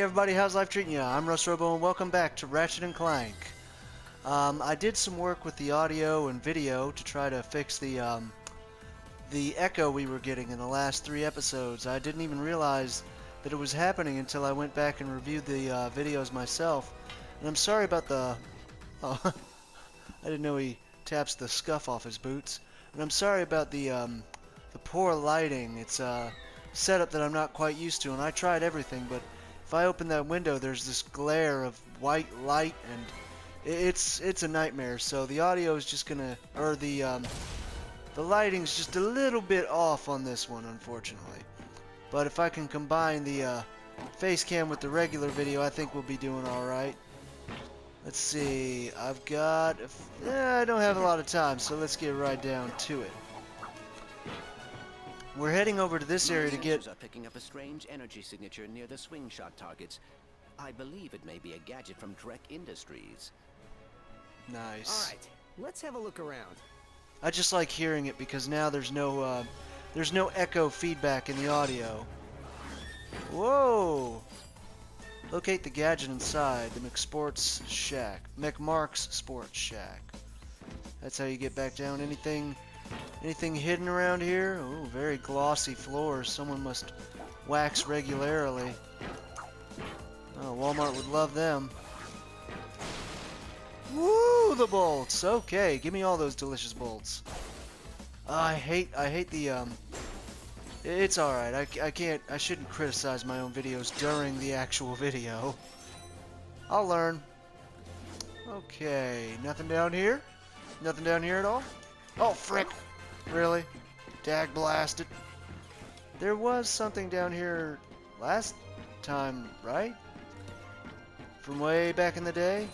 Hey everybody, how's life treating you? I'm Russ Robo and welcome back to Ratchet and Clank. Um, I did some work with the audio and video to try to fix the um, the echo we were getting in the last three episodes. I didn't even realize that it was happening until I went back and reviewed the uh, videos myself. And I'm sorry about the... Oh, I didn't know he taps the scuff off his boots. And I'm sorry about the um, the poor lighting. It's a setup that I'm not quite used to, and I tried everything, but if I open that window, there's this glare of white light, and it's it's a nightmare. So the audio is just gonna, or the um, the lighting's just a little bit off on this one, unfortunately. But if I can combine the uh, face cam with the regular video, I think we'll be doing all right. Let's see. I've got. Eh, I don't have a lot of time, so let's get right down to it. We're heading over to this area to get... are picking up a strange energy signature near the swing shot targets. I believe it may be a gadget from Drek Industries. Nice. All right, let's have a look around. I just like hearing it because now there's no uh, there's no echo feedback in the audio. Whoa! Locate the gadget inside the McSports Shack. McMark's Sports Shack. That's how you get back down. Anything Anything hidden around here? Oh, very glossy floors. Someone must wax regularly. Oh, Walmart would love them. Woo, the bolts. Okay, give me all those delicious bolts. I hate, I hate the, um, it's alright. I, I can't, I shouldn't criticize my own videos during the actual video. I'll learn. Okay, nothing down here? Nothing down here at all? Oh, frick! Really? Dag blasted. There was something down here last time, right? From way back in the day?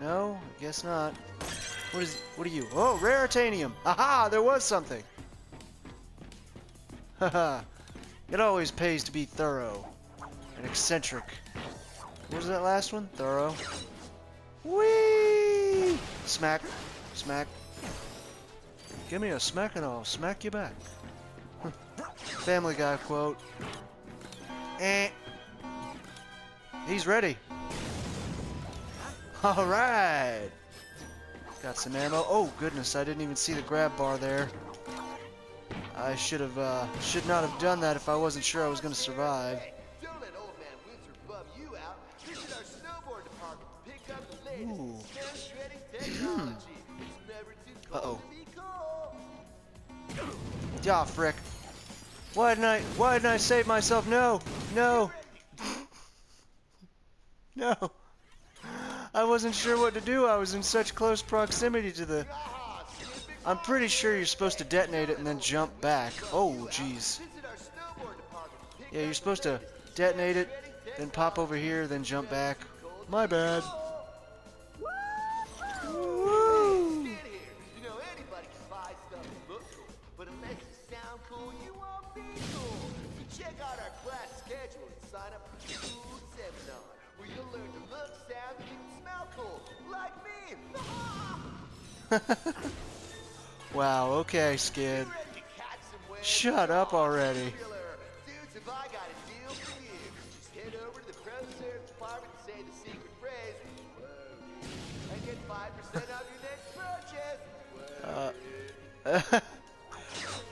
No? I guess not. What is what are you? Oh, raritanium! Aha! There was something! Haha. it always pays to be thorough. And eccentric. What was that last one? Thorough. Whee! Smack. Smack. Give me a smack and I'll smack you back. Family Guy quote. Eh. He's ready. Alright. Got some ammo. Oh, goodness, I didn't even see the grab bar there. I should have, uh, should not have done that if I wasn't sure I was going to survive. Ooh. Uh-oh. Yeah, frick. Why didn't I, why didn't I save myself? No, no. No. I wasn't sure what to do. I was in such close proximity to the... I'm pretty sure you're supposed to detonate it and then jump back. Oh, jeez. Yeah, you're supposed to detonate it, then pop over here, then jump back. My bad. wow, okay, Skid. Shut up already. Uh,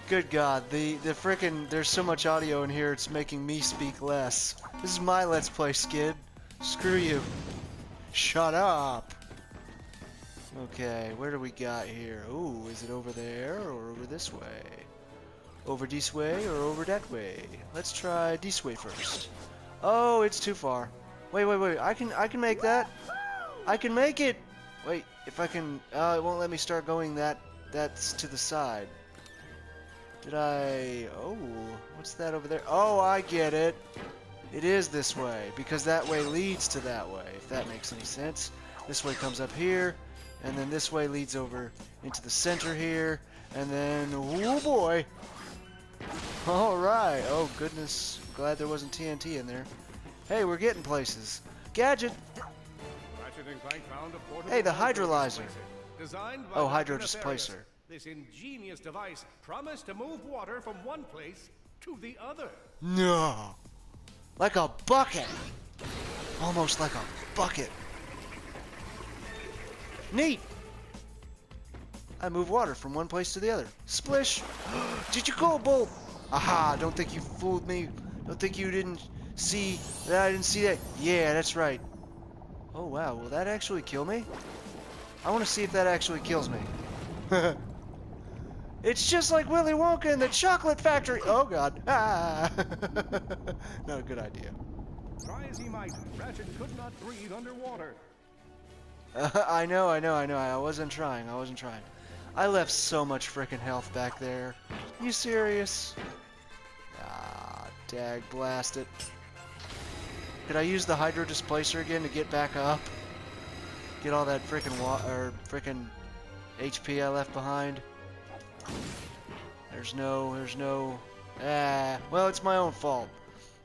good God, the the frickin' there's so much audio in here, it's making me speak less. This is my Let's Play, Skid. Screw you. Shut up. Okay, where do we got here? Ooh, is it over there or over this way? Over this way or over that way? Let's try this way first. Oh, it's too far. Wait, wait, wait. I can I can make that. I can make it. Wait, if I can uh, it won't let me start going that that's to the side. Did I Oh, what's that over there? Oh, I get it. It is this way because that way leads to that way, if that makes any sense. This way comes up here and then this way leads over into the center here, and then, oh boy! Alright, oh goodness, glad there wasn't TNT in there. Hey, we're getting places. Gadget! Hey, the hydrolyzer! Oh, hydro displacer. This ingenious device promised to move water from one place to the other. No! Like a bucket. Almost like a bucket. Neat. I move water from one place to the other. Splish. Did you go, Bolt? Aha, don't think you fooled me. Don't think you didn't see that I didn't see that. Yeah, that's right. Oh, wow. Will that actually kill me? I want to see if that actually kills me. it's just like Willy Wonka in the chocolate factory. Oh, God. Not a good idea. Try as he might, Ratchet could not breathe underwater. I know, I know, I know. I wasn't trying. I wasn't trying. I left so much freaking health back there. You serious? Ah, dag blast it. Could I use the Hydro Displacer again to get back up? Get all that freaking wa or freaking HP I left behind? There's no, there's no... Ah, well, it's my own fault.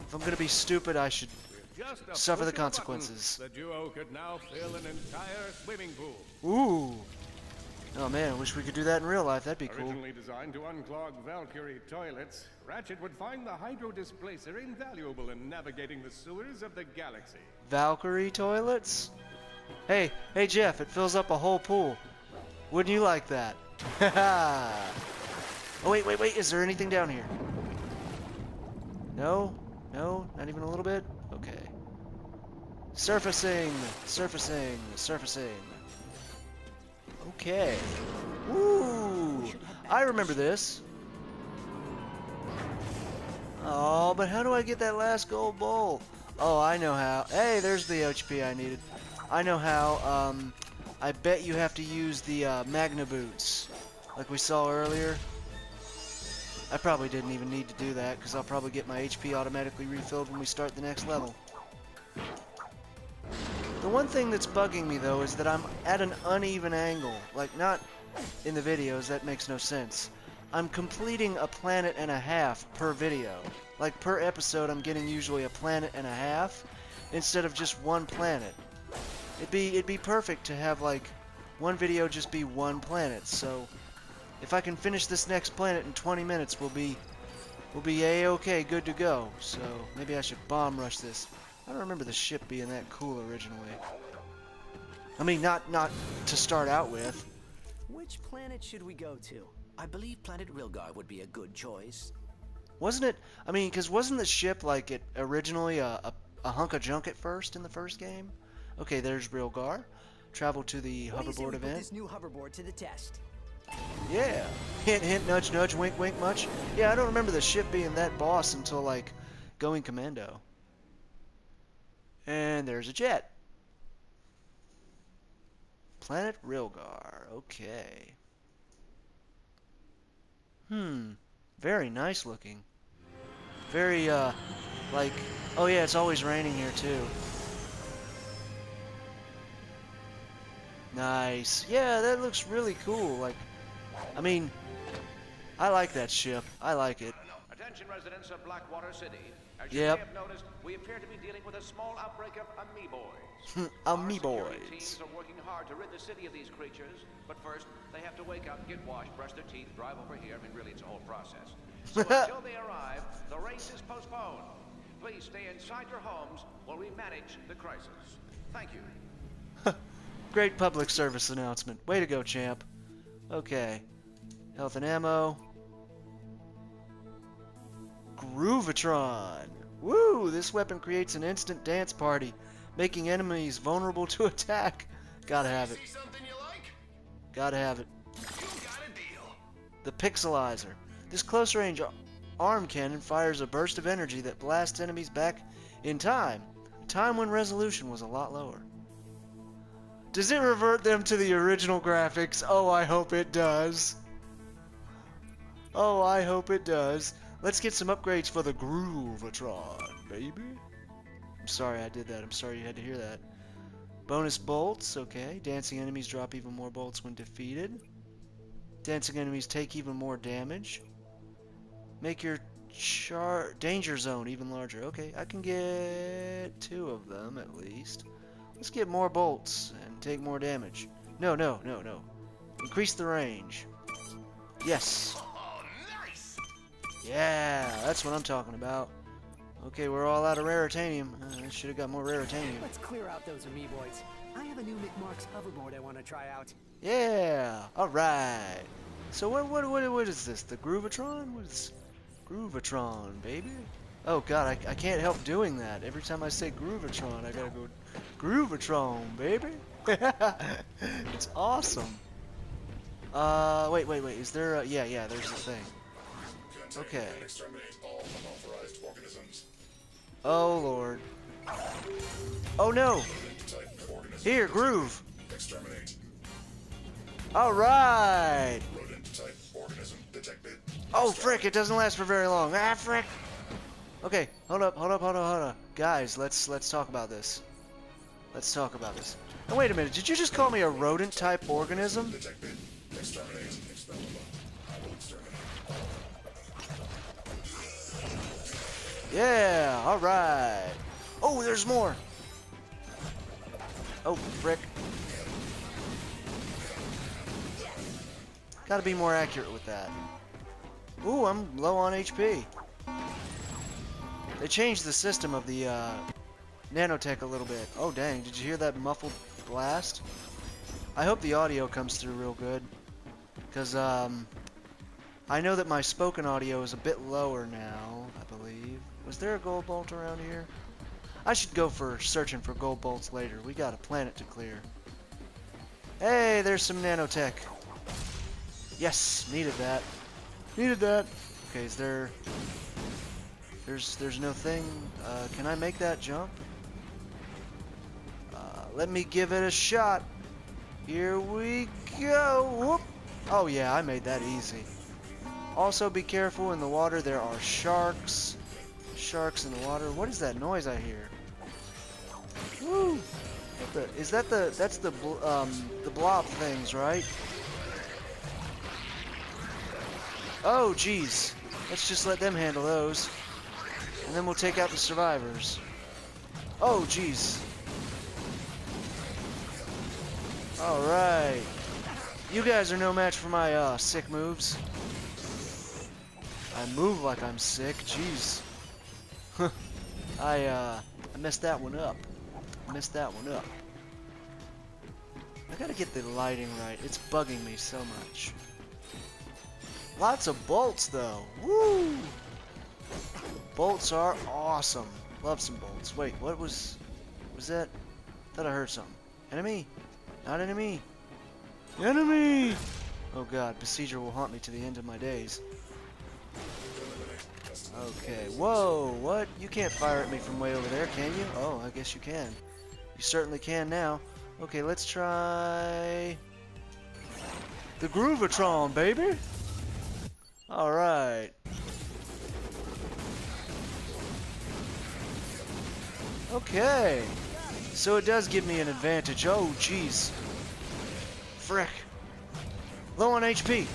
If I'm gonna be stupid, I should Suffer the button, consequences. The duo could now fill an entire swimming pool. Ooh. Oh man, I wish we could do that in real life. That'd be cool. Originally designed to unclog Valkyrie toilets, Ratchet would find the hydro displacer invaluable in navigating the sewers of the galaxy. Valkyrie toilets? Hey, hey Jeff, it fills up a whole pool. Wouldn't you like that? oh wait, wait, wait, is there anything down here? No? No? Not even a little bit? Surfacing! Surfacing! Surfacing! Okay. Ooh! I remember this. Oh, but how do I get that last gold bowl? Oh, I know how. Hey, there's the HP I needed. I know how. Um, I bet you have to use the uh, Magna Boots, like we saw earlier. I probably didn't even need to do that, because I'll probably get my HP automatically refilled when we start the next level. The one thing that's bugging me, though, is that I'm at an uneven angle. Like, not in the videos, that makes no sense. I'm completing a planet and a half per video. Like, per episode, I'm getting usually a planet and a half, instead of just one planet. It'd be, it'd be perfect to have, like, one video just be one planet, so... If I can finish this next planet in 20 minutes, we'll be... We'll be a-okay, good to go. So, maybe I should bomb rush this. I don't remember the ship being that cool originally. I mean, not not to start out with. Which planet should we go to? I believe planet Rilgar would be a good choice. Wasn't it? I mean, because wasn't the ship like it originally a, a, a hunk of junk at first in the first game? Okay, there's Rilgar. Travel to the What do you say hoverboard event. this new hoverboard to the test? Yeah. Hint, hint, nudge, nudge, wink, wink, much. Yeah, I don't remember the ship being that boss until like going commando. And there's a jet. Planet Rilgar. Okay. Hmm. Very nice looking. Very, uh, like, oh yeah, it's always raining here too. Nice. Yeah, that looks really cool. Like, I mean, I like that ship. I like it. Attention residents of Blackwater City. As you Yep. may have noticed, we appear to be dealing with a small outbreak of amoeboids. Amoeboids. teams are working hard to rid the city of these creatures, but first they have to wake up, get washed, brush their teeth, drive over here. I mean, really, it's a whole process. So until they arrive, the race is postponed. Please stay inside your homes while we manage the crisis. Thank you. Great public service announcement. Way to go, champ. Okay. Health and ammo. Groovatron. Woo! This weapon creates an instant dance party, making enemies vulnerable to attack. Gotta have it. Gotta have it. The Pixelizer. This close range arm cannon fires a burst of energy that blasts enemies back in time. Time when resolution was a lot lower. Does it revert them to the original graphics? Oh, I hope it does. Oh, I hope it does. Let's get some upgrades for the Groovatron, baby. I'm sorry I did that. I'm sorry you had to hear that. Bonus bolts, okay. Dancing enemies drop even more bolts when defeated. Dancing enemies take even more damage. Make your char danger zone even larger. Okay, I can get two of them at least. Let's get more bolts and take more damage. No, no, no, no. Increase the range. Yes. Yeah, that's what I'm talking about. Okay, we're all out of raritanium. Uh, I should have got more raritanium. Let's clear out those amoeboids. I have a new McMark's hoverboard I want to try out. Yeah. All right. So what what what what is this? The Groovatron? What is Groovatron, baby? Oh god, I, I can't help doing that. Every time I say Groovatron, I gotta go Groovatron, baby. it's awesome. Uh, wait, wait, wait. Is there? A, yeah, yeah. There's the thing. Okay. Oh lord. Oh no. Here, groove. All right. Oh frick! It doesn't last for very long. Ah frick. Okay, hold up, hold up, hold up, hold up. Guys, let's let's talk about this. Let's talk about this. Wait a minute. Did you just call me a rodent type organism? Yeah, alright. Oh, there's more. Oh, frick. Gotta be more accurate with that. Ooh, I'm low on HP. They changed the system of the uh, nanotech a little bit. Oh, dang. Did you hear that muffled blast? I hope the audio comes through real good. Because, um, I know that my spoken audio is a bit lower now. Was there a gold bolt around here? I should go for searching for gold bolts later. We got a planet to clear. Hey, there's some nanotech. Yes, needed that. Needed that. Okay, is there... There's there's no thing. Uh, can I make that jump? Uh, let me give it a shot. Here we go. Whoop. Oh yeah, I made that easy. Also be careful in the water. There are sharks. Sharks in the water. What is that noise I hear? Woo! The, is that the that's the um the blob things, right? Oh jeez. Let's just let them handle those. And then we'll take out the survivors. Oh jeez. Alright. You guys are no match for my uh, sick moves. I move like I'm sick. Jeez. I uh, I messed that one up. I messed that one up. I gotta get the lighting right. It's bugging me so much. Lots of bolts though. Woo! Bolts are awesome. Love some bolts. Wait, what was was that? Thought I heard something. Enemy? Not enemy. Enemy! Oh god, Besieger will haunt me to the end of my days. Okay, whoa, what? You can't fire at me from way over there, can you? Oh, I guess you can. You certainly can now. Okay, let's try... The Groovatron, baby! Alright. Okay. So it does give me an advantage. Oh, jeez. Frick. Low on HP.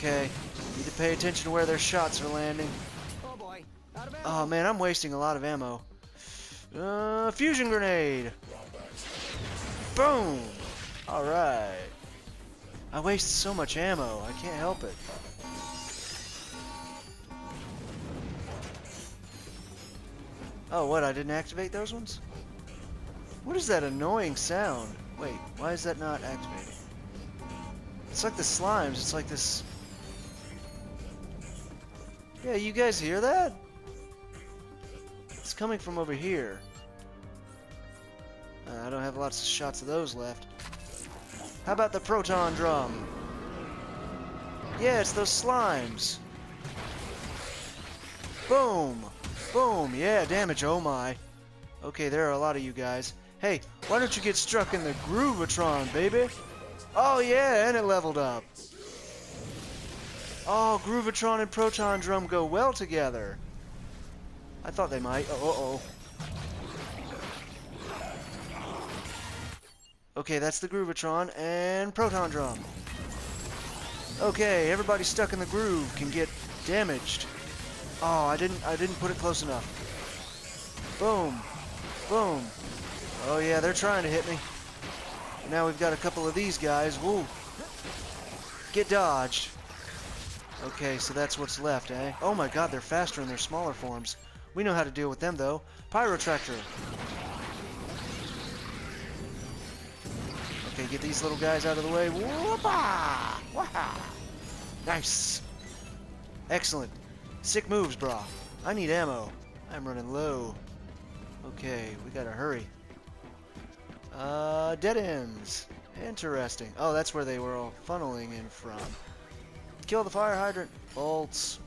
Okay. Need to pay attention to where their shots are landing. Oh boy, out of ammo. Oh man, I'm wasting a lot of ammo. Uh, fusion grenade. Boom. All right. I waste so much ammo. I can't help it. Oh, what? I didn't activate those ones? What is that annoying sound? Wait, why is that not activated? It's like the slimes. It's like this... Yeah, you guys hear that? It's coming from over here. Uh, I don't have lots of shots of those left. How about the proton drum? Yeah, it's those slimes. Boom! Boom! Yeah, damage, oh my. Okay, there are a lot of you guys. Hey, why don't you get struck in the Groovatron, baby? Oh yeah, and it leveled up. Oh, Groovatron and Proton Drum go well together. I thought they might. Oh, oh. Okay, that's the Groovatron and Proton Drum. Okay, everybody stuck in the groove can get damaged. Oh, I didn't I didn't put it close enough. Boom. Boom. Oh yeah, they're trying to hit me. Now we've got a couple of these guys. Woo. Get dodged. Okay, so that's what's left, eh? Oh my god, they're faster in their smaller forms. We know how to deal with them, though. Pyrotractor. Okay, get these little guys out of the way. Whoopah! Waha! Nice. Excellent. Sick moves, brah. I need ammo. I'm running low. Okay, we gotta hurry. Uh, dead ends. Interesting. Oh, that's where they were all funneling in from. Kill the fire hydrant. Bolts.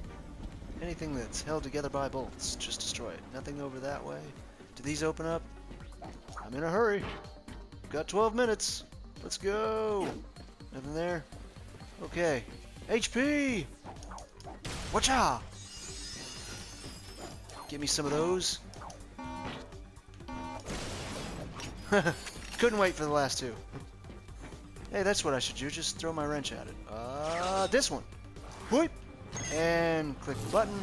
Anything that's held together by bolts, just destroy it. Nothing over that way. Do these open up? I'm in a hurry. Got 12 minutes. Let's go. Nothing there? Okay. HP! Watcha! Give me some of those. Couldn't wait for the last two. Hey, that's what I should do. Just throw my wrench at it. Uh, this one. Whoop! And click the button,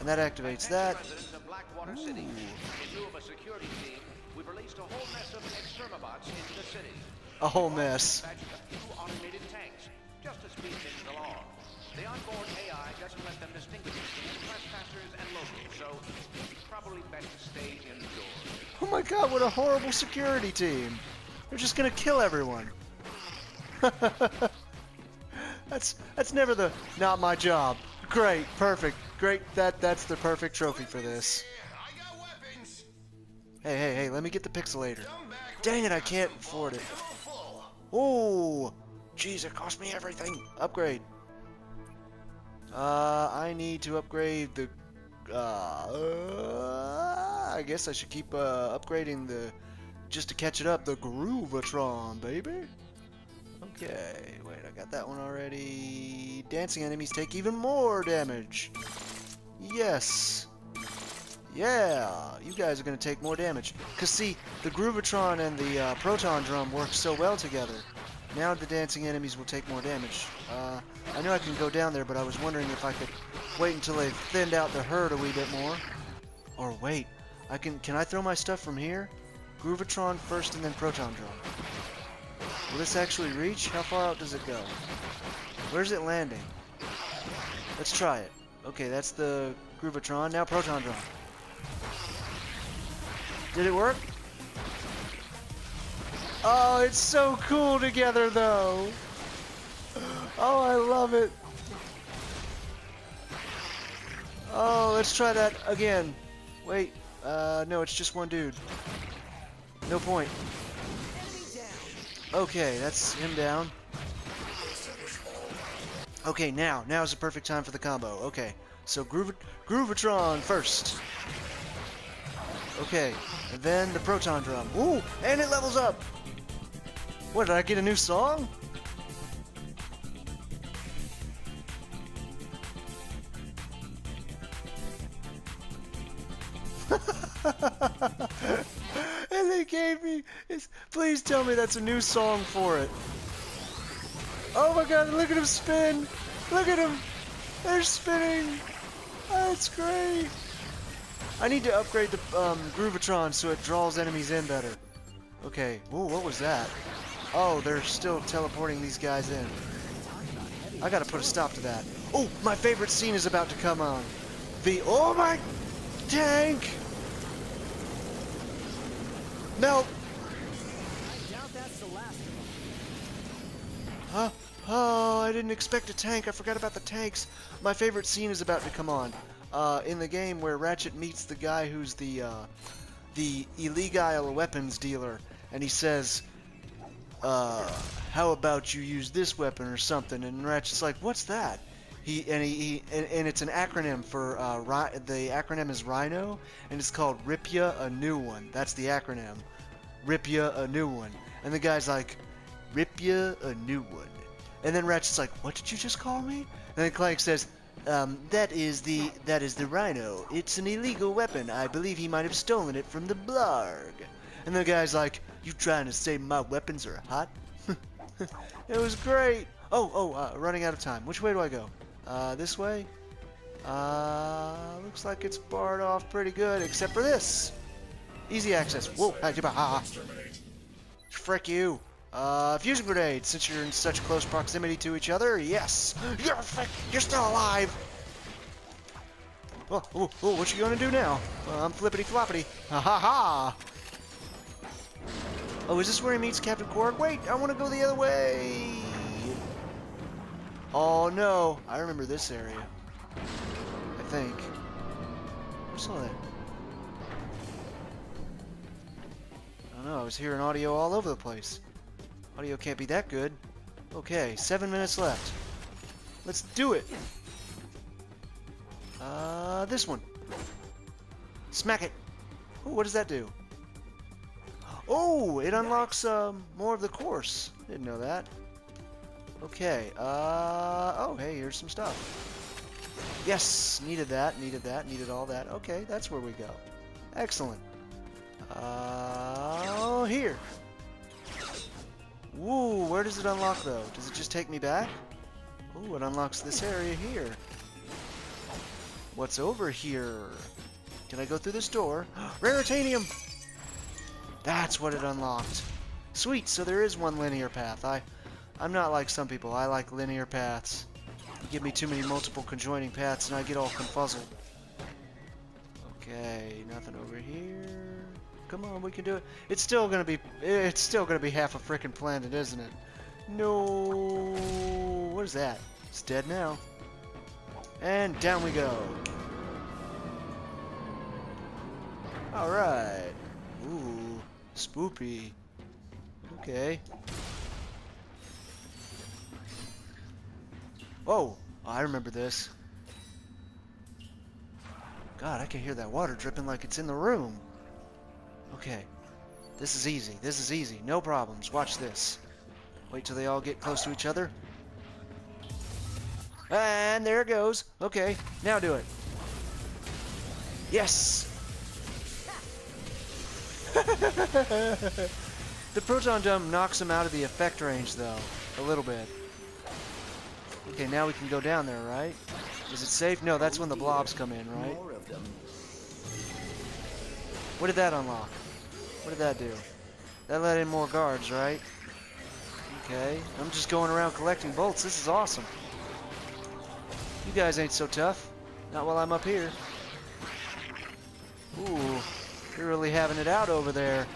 and that activates that. Residents of Blackwater City. In lieu of a security team, we've released a whole mess of extermobots into the city. A whole mess. Dispatched a few automated tanks, just to speed things along. The onboard AI doesn't let them distinguish between trespassers and locals, so probably best to stay indoors. Oh my god, what a horrible security team. They're just gonna kill everyone. that's that's never the not my job. Great, perfect, great. That that's the perfect trophy for this. Hey, hey, hey, let me get the pixelator. Dang it, I can't afford it. Oh, jeez, it cost me everything. Upgrade. Uh, I need to upgrade the. Uh, I guess I should keep uh, upgrading the, just to catch it up. The Groovatron, baby. Okay, wait, I got that one already. Dancing enemies take even more damage. Yes. Yeah, you guys are going to take more damage. Because, see, the Groovatron and the uh, Proton Drum work so well together. Now the dancing enemies will take more damage. Uh, I know I can go down there, but I was wondering if I could wait until they've thinned out the herd a wee bit more. Or wait, I can can I throw my stuff from here? Groovatron first and then Proton Drum. Will this actually reach? How far out does it go? Where's it landing? Let's try it. Okay, that's the Groovatron. Now Proton Drum. Did it work? Oh, it's so cool together, though. Oh, I love it. Oh, let's try that again. Wait, uh, no, it's just one dude. No point. Okay, that's him down. Okay, now, now is the perfect time for the combo. Okay, so Groove Groovatron first. Okay, and then the Proton Drum. Ooh, and it levels up. What, did I get a new song? Gave me, it's, please tell me that's a new song for it. Oh my god, look at him spin! Look at him! They're spinning! That's great! I need to upgrade the um, Groovatron so it draws enemies in better. Okay. Whoa, what was that? Oh, they're still teleporting these guys in. I gotta put a stop to that. Oh, my favorite scene is about to come on. The, oh my, tank! Melt! I doubt that's the last of them. Huh? Oh, I didn't expect a tank. I forgot about the tanks. My favorite scene is about to come on. Uh, in the game where Ratchet meets the guy who's the, uh, the illegal weapons dealer, and he says, uh, how about you use this weapon or something? And Ratchet's like, what's that? He and he, he and, and it's an acronym for uh, Ri- the acronym is Rhino, and it's called Rip Ya a New One. That's the acronym. Rip Ya a New One. And the guy's like, Rip Ya a New One. And then Ratchet's like, "What did you just call me?" And then Clank says, um, "That is the that is the Rhino. It's an illegal weapon. I believe he might have stolen it from the Blarg." And the guy's like, "You trying to say my weapons are hot?" it was great. Oh, oh, uh, running out of time. Which way do I go? Uh, this way. Uh, looks like it's barred off pretty good, except for this. Easy access. Whoa, ha. Frick you. Uh, fusion grenade, since you're in such close proximity to each other. Yes! You're, fi- you're still alive! Oh, oh, oh, what you gonna do now? I'm flippity floppity. Ha ha ha! Oh, is this where he meets Captain Quark? Wait, I want to go the other way! Oh no, I remember this area. I think. What's all that? I don't know, I was hearing audio all over the place. Audio can't be that good. Okay, seven minutes left. Let's do it! Uh, this one. Smack it! Oh, what does that do? Oh, it unlocks um, more of the course. Didn't know that. Okay, uh, oh, hey, here's some stuff. Yes, needed that, needed that, needed all that. Okay, that's where we go. Excellent. Uh, oh, here. Woo, where does it unlock, though? Does it just take me back? Ooh, it unlocks this area here. What's over here? Can I go through this door? Raritanium! That's what it unlocked. Sweet, so there is one linear path. I, I'm not like some people. I like linear paths. You give me too many multiple conjoining paths and I get all confuzzled. Okay, nothing over here. Come on, we can do it. It's still gonna be, it's still gonna be half a frickin' planet, isn't it? No, what is that? It's dead now. And down we go. All right. Ooh, spoopy. Okay. Oh, I remember this. God, I can hear that water dripping like it's in the room. Okay. This is easy. This is easy. No problems. Watch this. Wait till they all get close to each other. And there it goes. Okay, now do it. Yes! the proton drum knocks him out of the effect range, though. A little bit. Okay, now we can go down there, right? Is it safe? No, that's when the blobs come in, right? More of them. What did that unlock? What did that do? That let in more guards, right? Okay, I'm just going around collecting bolts. This is awesome. You guys ain't so tough. Not while I'm up here. Ooh, you're really having it out over there.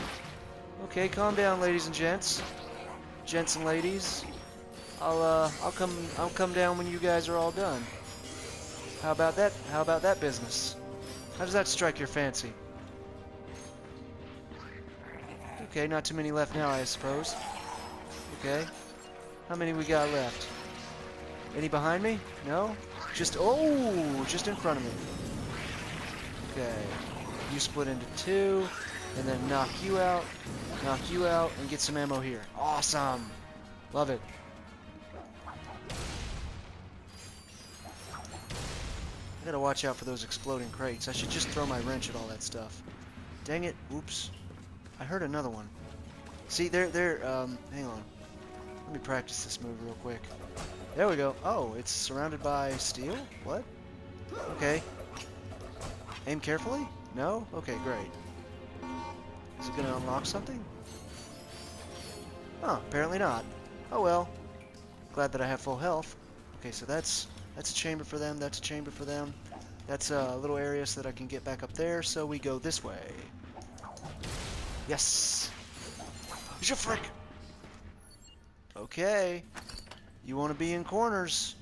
Okay, calm down, ladies and gents. Gents and ladies. I'll uh, I'll come I'll come down when you guys are all done. How about that? How about that business? How does that strike your fancy? Okay, not too many left now, I suppose. Okay. How many we got left? Any behind me? No? Just, oh, just in front of me. Okay. You split into two, and then knock you out, knock you out, and get some ammo here. Awesome! Love it. I gotta watch out for those exploding crates. I should just throw my wrench at all that stuff. Dang it. Oops. I heard another one. See, they're, they're, um, hang on. Let me practice this move real quick. There we go. Oh, it's surrounded by steel? What? Okay. Aim carefully? No? Okay, great. Is it gonna unlock something? Oh, apparently not. Oh well. Glad that I have full health. Okay, so that's that's a chamber for them, that's a chamber for them. That's a little area so that I can get back up there, so we go this way. Yes! You frick! Okay. You want to be in corners.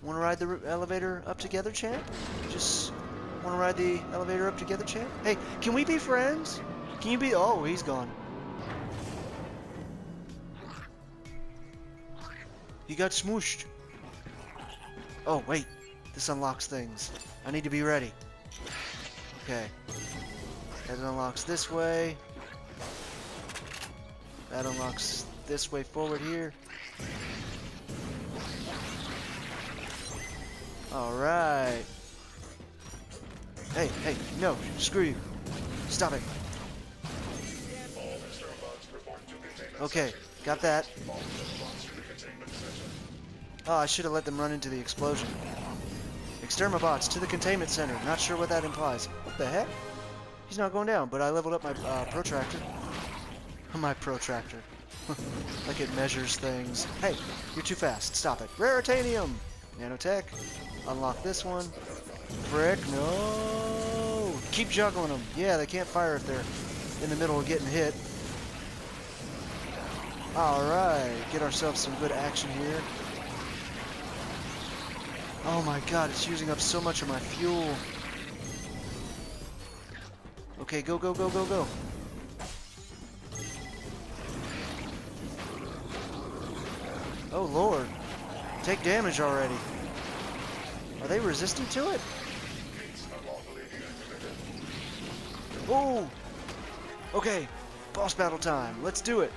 Want to ride the elevator up together, champ? Just want to ride the elevator up together, champ? Hey, can we be friends? Can you be... Oh, he's gone. He got smooshed. Oh, wait. This unlocks things. I need to be ready. Okay. That unlocks this way. That unlocks this way forward here. Alright. Hey, hey, no, screw you. Stop it. Okay, got that. Oh, I should have let them run into the explosion. Extermabots to the containment center. Not sure what that implies. What the heck? He's not going down, but I leveled up my uh, protractor. My protractor. like it measures things. Hey, you're too fast. Stop it. Raritanium! Nanotech. Unlock this one. Frick, no! Keep juggling them. Yeah, they can't fire if they're in the middle of getting hit. Alright, get ourselves some good action here. Oh my god, it's using up so much of my fuel. Okay, go, go, go, go, go. Oh lord. Take damage already. Are they resistant to it? Oh! Okay, boss battle time. Let's do it.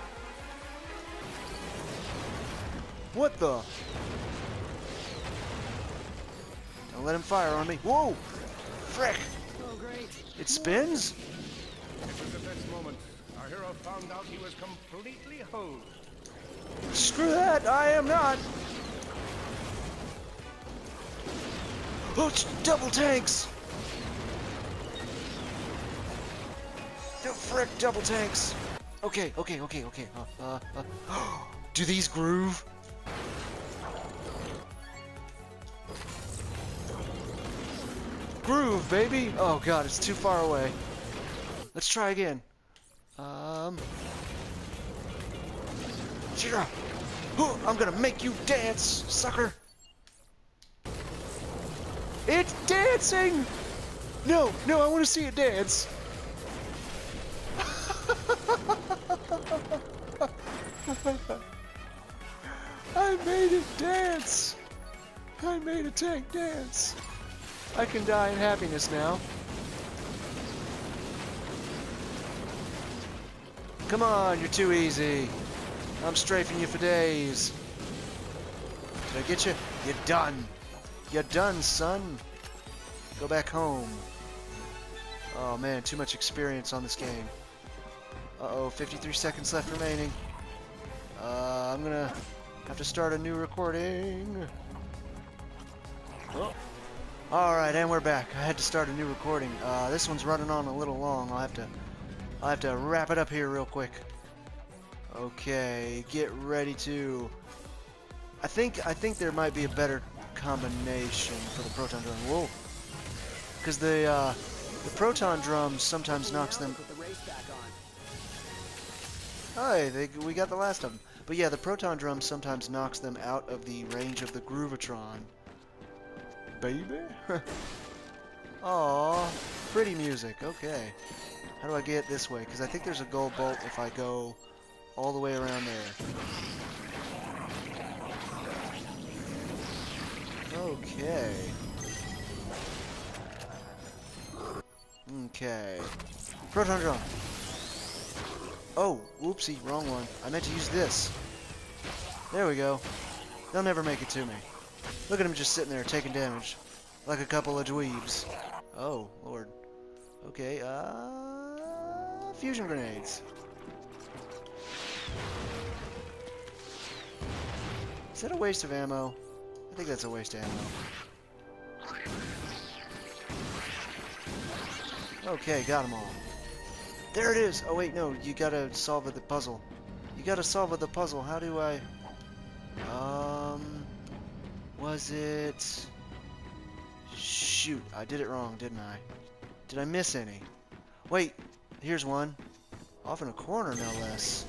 What the? Don't let him fire on me. Whoa! Frick! Oh, great. It spins? It was at this moment our hero found out he was completely hosed. Screw that! I am not! Oh, it's double tanks! The frick, double tanks! Okay, okay, okay, okay. Uh, uh, uh. Do these groove? Groove, baby! Oh god, it's too far away. Let's try again. Um. Shira! I'm gonna make you dance, sucker! It's dancing! No, no, I want to see it dance. I made it dance! I made a tank dance! I can die in happiness now. Come on, you're too easy. I'm strafing you for days. Did I get you? You're done. You're done, son. Go back home. Oh man, too much experience on this game. Uh-oh, 53 seconds left remaining. Uh, I'm gonna have to start a new recording. Oh. Alright, and we're back. I had to start a new recording. Uh, this one's running on a little long. I'll have to I'll have to wrap it up here real quick. Okay, get ready to I think I think there might be a better combination for the proton drum. Whoa. Cause the uh, the proton drum sometimes knocks them. Hi, they, we got the last of them. But yeah, the proton drum sometimes knocks them out of the range of the Groovatron. Baby? Aw, pretty music. Okay. How do I get this way? Because I think there's a gold bolt if I go all the way around there. Okay. Okay. Proton drum. Oh, whoopsie, wrong one. I meant to use this. There we go. They'll never make it to me. Look at him just sitting there taking damage. Like a couple of dweebs. Oh, lord. Okay, uh... Fusion grenades. Is that a waste of ammo? I think that's a waste of ammo. Okay, got them all. There it is! Oh wait, no, you gotta solve the puzzle. You gotta solve the puzzle. How do I... Um... Was it... Shoot, I did it wrong, didn't I? Did I miss any? Wait, here's one. Off in a corner, no less.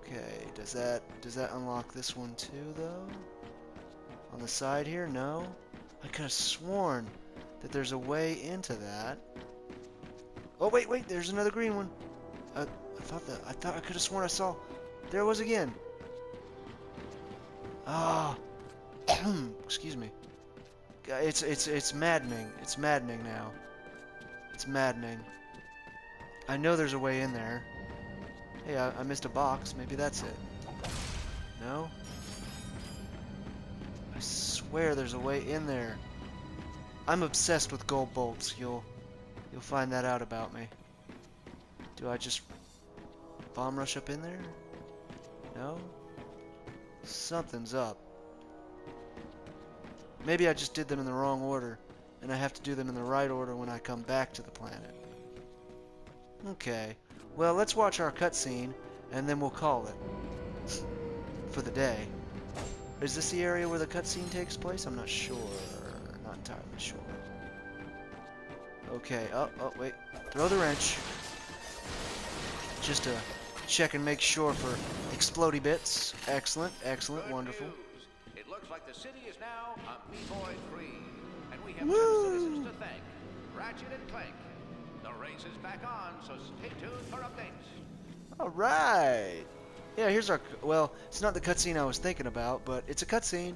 Okay, does that does that unlock this one too, though? On the side here, no. I could have sworn that there's a way into that. Oh wait, wait, there's another green one. I, I thought that I thought I could have sworn I saw. There it was again. Ah, excuse me. It's it's it's maddening. It's maddening now. It's maddening. I know there's a way in there. Hey, I, I missed a box. Maybe that's it. No? I swear there's a way in there. I'm obsessed with gold bolts. You'll you'll find that out about me. Do I just bomb rush up in there? No? Something's up. Maybe I just did them in the wrong order, and I have to do them in the right order when I come back to the planet. Okay. Well, let's watch our cutscene, and then we'll call it for the day. Is this the area where the cutscene takes place? I'm not sure. Not entirely sure. Okay. Oh, oh, wait. Throw the wrench. Just to check and make sure for explody bits. Excellent, excellent, wonderful. News. It looks like the city is now a Amoeboid free. And we have Woo! some citizens to thank. Ratchet and Clank. The race is back on, so stay tuned for updates. All right. Yeah, here's our. Well, it's not the cutscene I was thinking about, but it's a cutscene.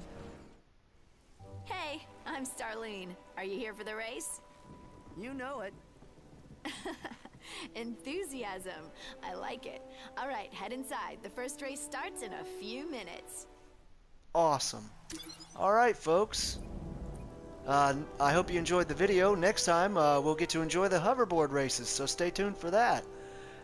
Hey, I'm Starlene. Are you here for the race? You know it. Enthusiasm. I like it. All right, head inside. The first race starts in a few minutes. Awesome. All right, folks. Uh, I hope you enjoyed the video. Next time, uh, we'll get to enjoy the hoverboard races, so stay tuned for that.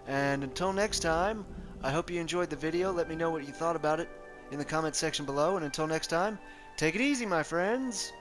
And until next time, I hope you enjoyed the video. Let me know what you thought about it in the comment section below. And until next time, take it easy, my friends.